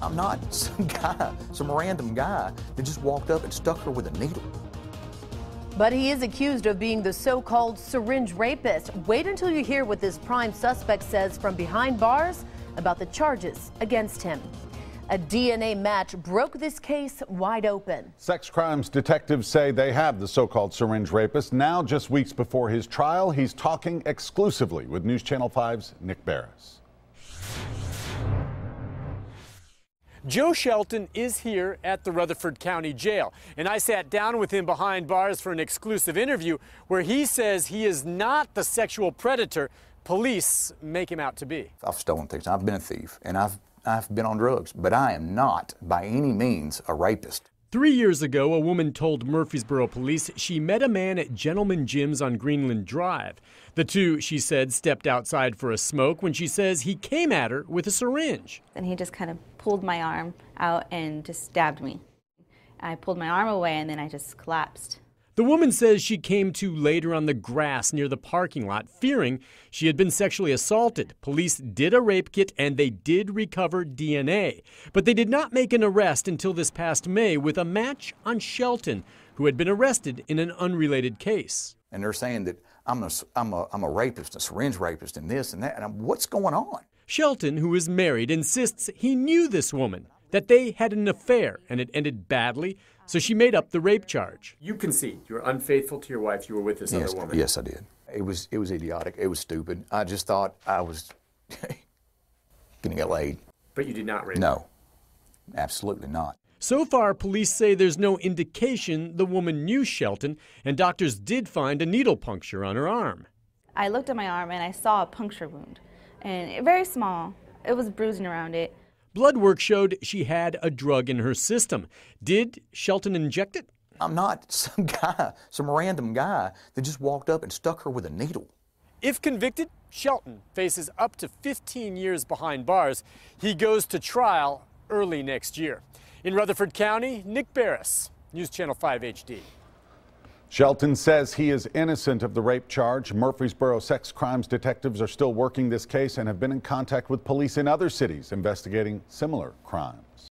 I'm not some guy, some random guy that just walked up and stuck her with a needle. But he is accused of being the so-called syringe rapist. Wait until you hear what this prime suspect says from behind bars about the charges against him. A DNA match broke this case wide open. Sex crimes detectives say they have the so called syringe rapist. Now, just weeks before his trial, he's talking exclusively with News Channel 5's Nick Beres. Joe Shelton is here at the Rutherford County Jail, and I sat down with him behind bars for an exclusive interview where he says he is not the sexual predator police make him out to be. I've stolen things. I've been a thief, and I've I've been on drugs, but I am not by any means a rapist. Three years ago, a woman told Murfreesboro police she met a man at Gentleman Jim's on Greenland Drive. The two, she said, stepped outside for a smoke when she says he came at her with a syringe. And he just kind of pulled my arm out and just stabbed me. I pulled my arm away and then I just collapsed. The woman says she came to later on the grass near the parking lot, fearing she had been sexually assaulted. Police did a rape kit and they did recover DNA. But they did not make an arrest until this past May with a match on Shelton, who had been arrested in an unrelated case. And they're saying that I'm a, I'm a, I'm a rapist, a syringe rapist, and this and that. And I'm, what's going on? Shelton, who is married, insists he knew this woman, that they had an affair and it ended badly. So she made up the rape charge. You concede you were unfaithful to your wife. You were with this yes, other woman. Yes, I did. It was it was idiotic. It was stupid. I just thought I was going to get laid. But you did not rape. No, absolutely not. So far, police say there's no indication the woman knew Shelton, and doctors did find a needle puncture on her arm. I looked at my arm and I saw a puncture wound, and very small. It was bruising around it. Blood work showed she had a drug in her system. Did Shelton inject it? I'm not some guy, some random guy that just walked up and stuck her with a needle. If convicted, Shelton faces up to 15 years behind bars. He goes to trial early next year. In Rutherford County, Nick Beres, News Channel 5 HD. Shelton says he is innocent of the rape charge. Murfreesboro sex crimes detectives are still working this case and have been in contact with police in other cities investigating similar crimes.